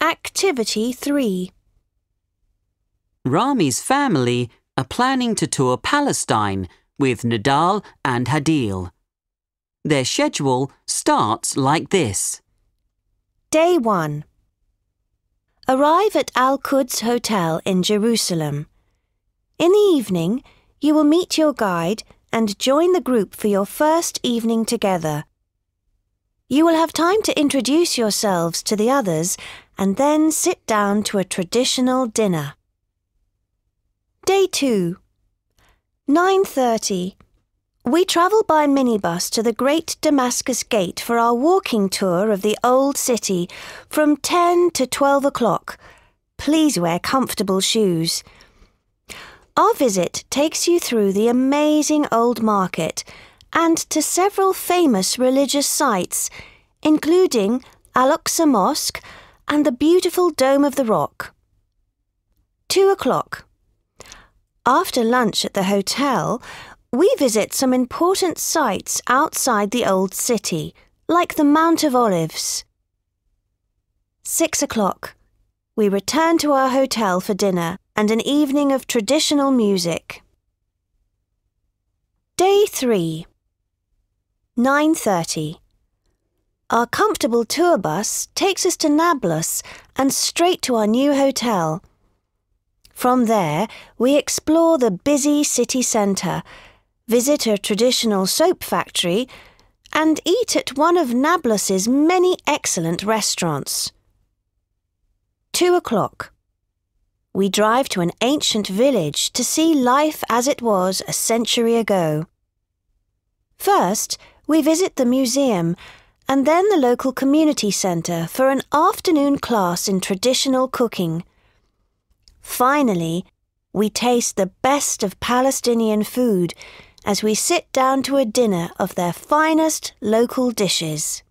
Activity 3 Rami's family are planning to tour Palestine with Nadal and Hadil. Their schedule starts like this. Day 1 Arrive at Al Quds Hotel in Jerusalem. In the evening, you will meet your guide and join the group for your first evening together. You will have time to introduce yourselves to the others and then sit down to a traditional dinner. Day 2 9:30 We travel by minibus to the Great Damascus Gate for our walking tour of the old city from 10 to 12 o'clock. Please wear comfortable shoes. Our visit takes you through the amazing old market and to several famous religious sites, including Al-Aqsa Mosque and the beautiful Dome of the Rock. Two o'clock. After lunch at the hotel, we visit some important sites outside the old city, like the Mount of Olives. Six o'clock. We return to our hotel for dinner and an evening of traditional music. Day 3 9:30 Our comfortable tour bus takes us to Nablus and straight to our new hotel. From there, we explore the busy city centre, visit a traditional soap factory, and eat at one of Nablus's many excellent restaurants. Two o'clock. We drive to an ancient village to see life as it was a century ago. First, we visit the museum and then the local community centre for an afternoon class in traditional cooking. Finally, we taste the best of Palestinian food as we sit down to a dinner of their finest local dishes.